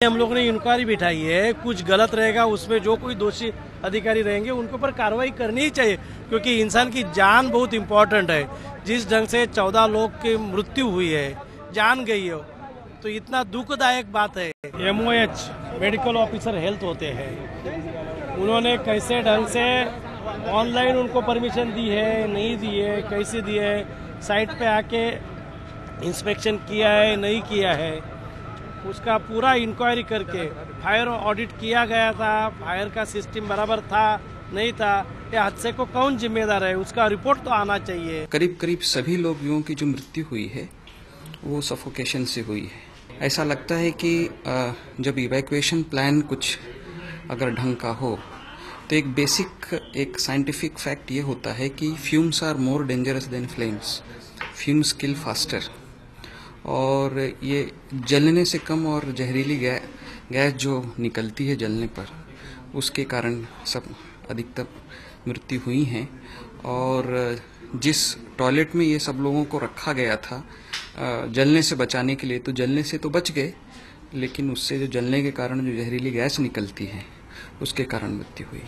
हम लोग ने इंक्वायरी बिठाई है, कुछ गलत रहेगा, उसमें जो कोई दोषी अधिकारी रहेंगे, उनके ऊपर कार्रवाई करनी ही चाहिए, क्योंकि इंसान की जान बहुत इम्पोर्टेंट है। जिस ढंग से चौदह लोग की मृत्यु हुई है, जान गई है तो इतना दुखदायक बात है। एमओएच मेडिकल ऑफिसर हेल्थ होते हैं। उन्होंने कैसे ढंग से ऑनलाइन उनको परमिशन दी है, नहीं दी है, कैसे दी है साइट पे आके इंस्पेक्शन किया है, नहीं किया है उसका पूरा इंक्वायरी करके फायर ऑडिट किया गया था फायर का सिस्टम बराबर था, नहीं था, ये हादसे को कौन जिम्मेदार है? उसका रिपोर्ट तो आना चाहिए। करीब करीब सभी लोगों की जो मृत्यु हुई है, वो सफोकेशन से हुई है। ऐसा लगता है कि जब इवैक्यूएशन प्लान कुछ अगर ढंग का हो तो एक बेसिक एक साइंटिफिक फैक्ट ये होता है कि fumes are more dangerous than flames fumes kill faster और ये जलने से कम और जहरीली गै, गैस जो निकलती है जलने पर उसके कारण सब अधिकतर मृत्यु हुई हैं। और जिस टॉयलेट में ये सब लोगों को रखा गया था जलने से बचाने के लिए तो जलने से तो बच गए लेकिन उससे जो जलने के कारण जो जहरीली गैस निकलती है उसके कारण मृत्यु हुई।